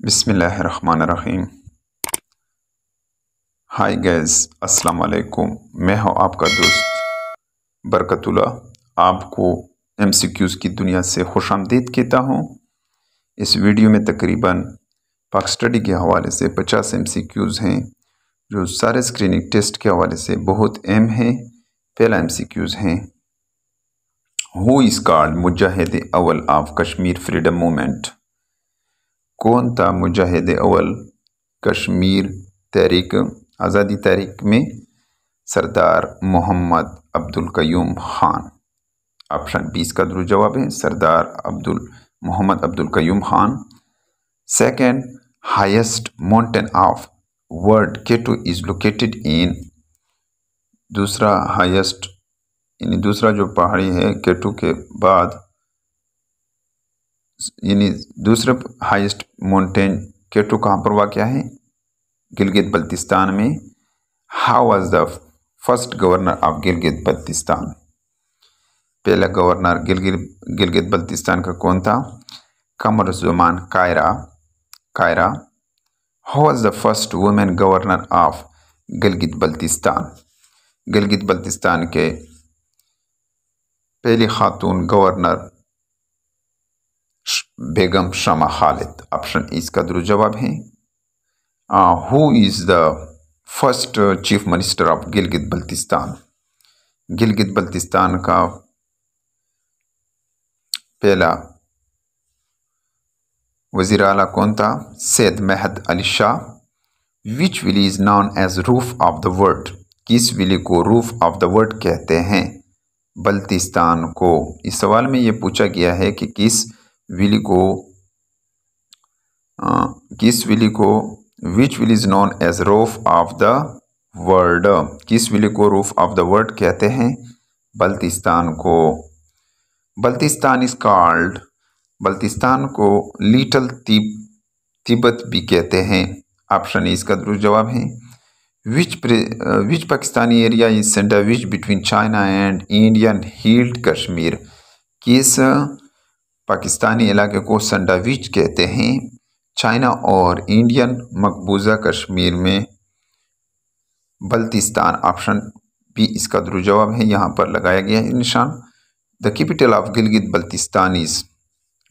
बिसमीम hi guys अस्सलाम वालेकुम मैं हूँ आपका दोस्त बरकतुल्ला आपको एमसीक्यूज़ की दुनिया से खुश आमदीद कहता हूँ। इस वीडियो में तकरीबन पाक स्टडी के हवाले से 50 एमसीक्यूज़ हैं, जो सारे स्क्रीनिंग टेस्ट के हवाले से बहुत अहम हैं, पहला एमसीक्यूज़ हैं। Who is called Mujahid Awwal of Kashmir freedom movement कौन था मुजाहिद अवल कश्मीर तहरीक, आज़ादी तहरीक में सरदार मोहम्मद अब्दुल कयूम खान। ऑप्शन बीस का दुरुस्त जवाब है, Sardar Abdul, Mohammad Abdul Qayyum Khan. Second, highest mountain of world, K two is located in, दूसरा हाईएस्ट, यानी दूसरा जो पहाड़ी है, केटू के बाद यानी दूसरे हाईएस्ट माउंटेन केटू कहाँ पर वाक़ है? गिलगित बल्तिस्तान में। How was the first governor of Gilgit Baltistan? पहला गवर्नर गिलगित गिलगित बल्तिस्तान का कौन था? Qamar Zaman Kaira Kaira. How was the first women governor of Gilgit Baltistan? Gilgit Baltistan के पहली खातून गवर्नर बेगम शमा खालिद ऑप्शन इसका दुरुस्त जवाब है who is the first chief minister of Gilgit Baltistan Gilgit Baltistan का पहला वज़ीर अला कौन था? Syed Mehdi Ali Shah. Which valley is known as roof of the world किस विली को रूफ ऑफ़ द वर्ल्ड कहते हैं? बल्तिस्तान को। इस सवाल में ये पूछा गया है कि किस विली को किस विली को which will is known as roof of the world किस विली को रूफ ऑफ़ द वर्ल्ड कहते हैं? बल्तिस्तान को। बल्तिस्तान इज़ कॉल्ड बल्तिस्तान को लिटल तिब, तिब्बत भी कहते हैं। ऑप्शन इसका दुरुस्त जवाब है। Which which Pakistani area is centre which between China and Indian held Kashmir किस पाकिस्तानी इलाके को संडाविच कहते हैं। चाइना और इंडियन मकबूजा कश्मीर में बल्तिस्तान ऑप्शन भी इसका दुरुस्त जवाब है। यहाँ पर लगाया गया है निशान। The capital of Gilgit Baltistan is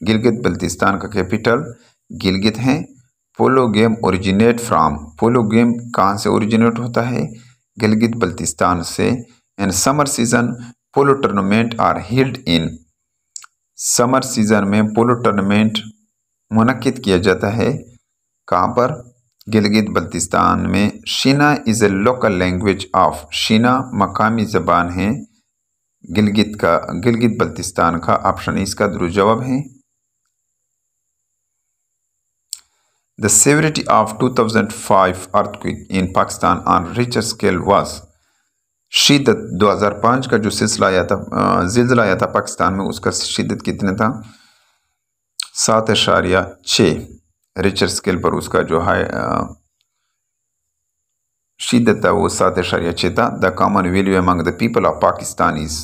Gilgit Baltistan का कैपिटल गिलगित है। Polo game originate from. Polo game कहाँ से ओरिजिनेट होता है? गिलगित बल्तिस्तान से। And summer season polo tournament are held in summer season में पोलो टूर्नामेंट मनद किया जाता है। कहाँ पर? गिलगित बल्तिस्तान में Shina is a local language of Shina मकामी ज़बान है। गिलगित का, गिलगित बल्तिस्तान का ऑप्शन इसका दुरुस्त जवाब है। The severity of 2005 earthquake in Pakistan on Richter scale was शिदत 2005 का जो सिलसिला आया था जिलजिला आया था पाकिस्तान में, उसका शिदत कितने था? सात अशारिया छः रिचर स्केल पर उसका जो है शिदत था, वो सात अशारिया छः था। The common value among the people of Pakistan is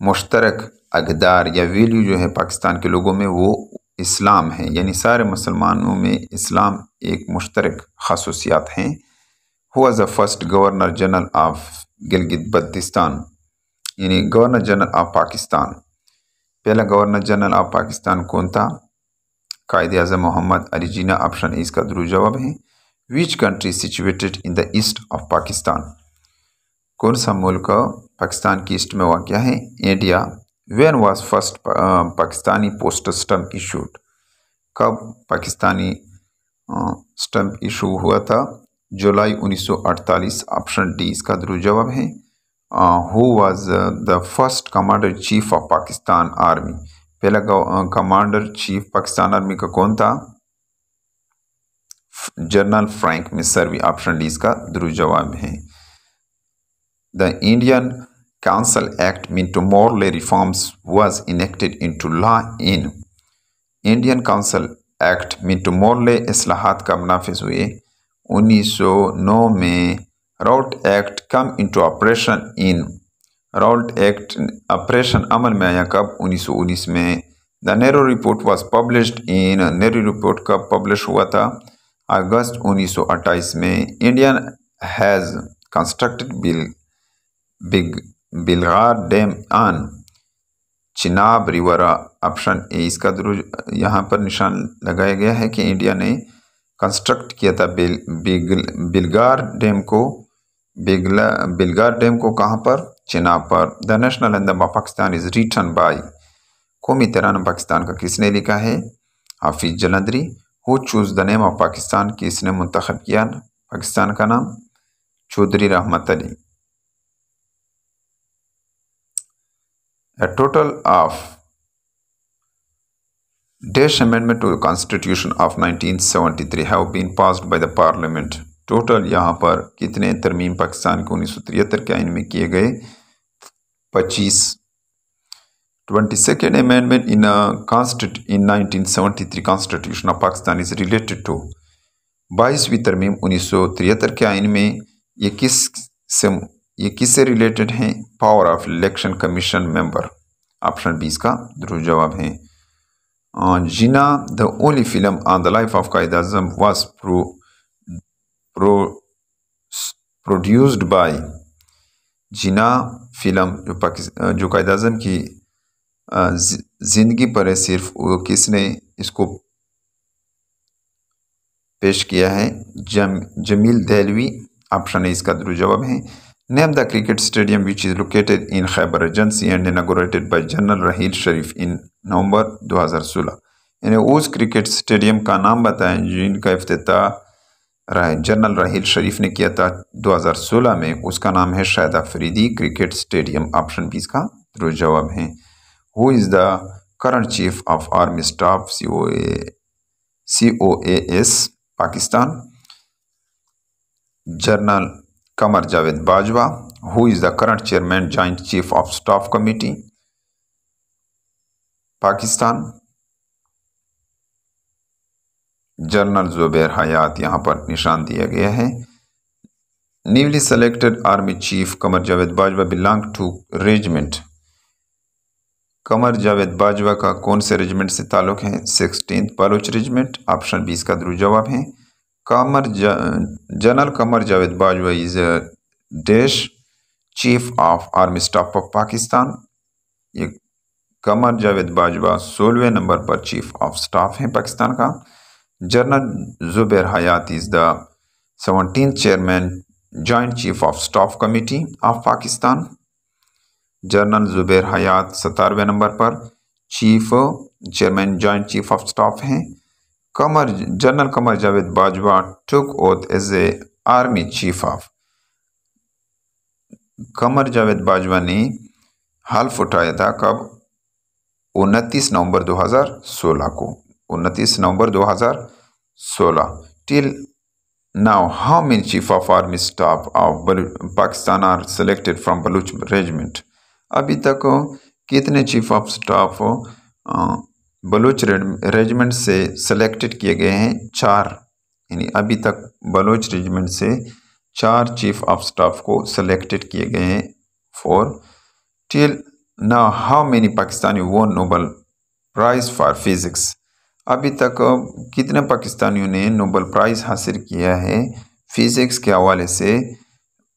मुश्तरक अकदार, या वैल्यू जो है पाकिस्तान के लोगों में, वो इस्लाम है। यानी सारे मुसलमानों में इस्लाम एक मुश्तरक खसूसियात हैं। हुआ the first governor general of Gilgit Baltistan यानी गवर्नर जनरल ऑफ़ पाकिस्तान पहला गवर्नर जनरल ऑफ़ पाकिस्तान कौन था कायद अजम मोहम्मद अली जीना ऑप्शन इसका दुरुस्त जवाब है which country situated in the east of Pakistan कौन सा मुल्क पाकिस्तान की ईस्ट में वाक़ है India when was first Pakistani post stamp issued कब पाकिस्तानी स्टम्प इशू हुआ था जुलाई 1948 ऑप्शन डी इसका दुरुस्त जवाब है who was the first commander chief of Pakistan army पहला कमांडर चीफ पाकिस्तान आर्मी का कौन था? जनरल फ्रैंक मिसर भी ऑप्शन डी इसका दुरुस्त जवाब है। The Indian council act Minto Morley reforms was enacted into law in Indian council act Minto Morley असलाहत का मुनाफिज हुए। 1909 में Rowlatt act come into operation in Rowlatt act operation अमल में आया कब? 1919 में। The Nehru report was published in Nehru report कब publish हुआ था? अगस्त 1928 में। इंडियन हैज़ कंस्ट्रक्टेड बिल बिग बिलगार dam on Chenab river option A इसका यहाँ पर निशान लगाया गया है कि इंडिया ने कंस्ट्रक्ट किया था बिल, बिल, बिलगार डैम को बिगला बिलगार डैम को कहाँ पर? चिनाब पर। The national anthem of Pakistan is written by कौमी तराना पाकिस्तान का किसने लिखा है? Hafeez Jalandhari. Who choose the name of Pakistan किसने मुंतखब किया पाकिस्तान का नाम? Chaudhry Rahmat Ali. A total of Dash Amendment to the Constitution of 1973 have been passed by the Parliament. Total यहाँ पर कितने तरमीम पाकिस्तान के उन्नीस सौ तिहत्तर के आइन में किए गए? पच्चीस। Twenty second amendment in कॉन्स्टिट in 1973 constitution of Pakistan is related to बाईसवीं तरमीम उन्नीस सौ तिहत्तर के आइन में ये किस से, ये किससे रिलेटेड हैं? Power of election commission member option B इसका दुरुस्त जवाब है। Jinnah the only film on the life of Quaid Azam was pro pro produced by Jinnah film जो पाकिस्तान कायद अजम की ज़िंदगी पर है, सिर्फ़ वो किसने इसको पेश किया है? जम, जमील दहलवी ऑप्शन है, इसका जवाब है। Name the cricket stadium which is located in Khyber Agency and inaugurated by General Rahil Sharif in नवंबर 2016 यानी उस क्रिकेट स्टेडियम का नाम बताएँ जिनका अफ्ताह रहा जनरल राहिल शरीफ ने किया था 2016 में। उसका नाम है Shahid Afridi cricket stadium option B इसका दुरुस्त जवाब है। Who is the current chief of army staff C O C O S Pakistan. General Kamar Javed Bajwa, who is the current chairman, Joint Chief of Staff Committee, Pakistan. General Zubair Hayat यहाँ पर निशान दिया गया है। Newly selected army chief Qamar Javed Bajwa belong to regiment Qamar Javed Bajwa का कौन से regiment से ताल्लुक़ है? Sixteen Baloch regiment option B इसका दुरुस्त जवाब है। Kamar General Kamar Javed Bajwa is a chief of army staff of Pakistan ये कमर जावेद बाजवा सोलहवें नंबर पर चीफ ऑफ़ स्टाफ हैं पाकिस्तान का। General Zubair Hayat is the seventeen chairman joint chief of staff committee of Pakistan general Zubair Hayat सतारवें number पर chief chairman joint chief of staff हैं। Qamar, general Qamar Javed Bajwa took oath as a army chief of Qamar Javed Bajwa ने हल्फ उठाया था कब? उनतीस नवंबर 2016 को। उनतीस नवंबर 2016 till now how many chief of army staff of Pakistan are selected from Baloch regiment अभी तक कितने chief of staff Baloch regiment से सेलेक्टेड किए गए हैं चार। यानी अभी तक बलूच रेजिमेंट से चार चीफ ऑफ़ स्टाफ को सेलेक्टेड किए गए हैं। Four, till now how many Pakistani won Nobel prize for physics अभी तक कितने पाकिस्तानियों ने नोबल प्राइज़ हासिल किया है? फिज़िक्स के हवाले से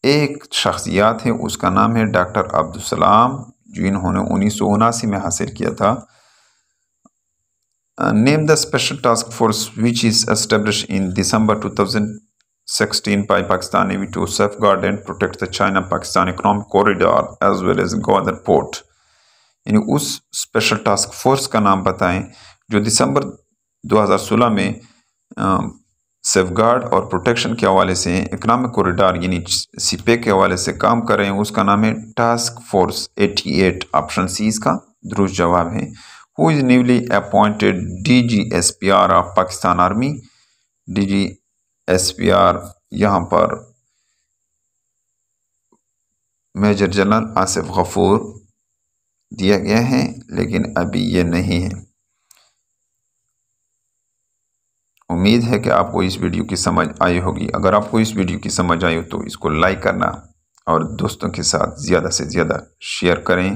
एक शख्सियात है, उसका नाम है डॉक्टर अब्दुलसलाम जो इन्होंने उन्नीस में हासिल किया था। Uh, name the special task force which is established in December 2016 by Pakistan Navy to safeguard and protect the China-Pakistan economic corridor as well as Gwadar port. यानी उस स्पेशल टास्क फोर्स का नाम बताएँ जो दिसंबर 2016 में सेफगार्ड और protection के हवाले से इकनॉमिक कॉरिडोर यानी सीपे के हवाले से काम कर रहे हैं उसका नाम है टास्क फोर्स 88 ऑप्शन सी इसका दुरुस्त जवाब है who is newly appointed DGSPR of Pakistan Army. DGSPR यहाँ पर मेजर जनरल आसिफ गफूर दिया गया है, लेकिन अभी ये नहीं है। उम्मीद है कि आपको इस वीडियो की समझ आई होगी। अगर आपको इस वीडियो की समझ आई हो तो इसको लाइक करना और दोस्तों के साथ ज़्यादा से ज़्यादा शेयर करें।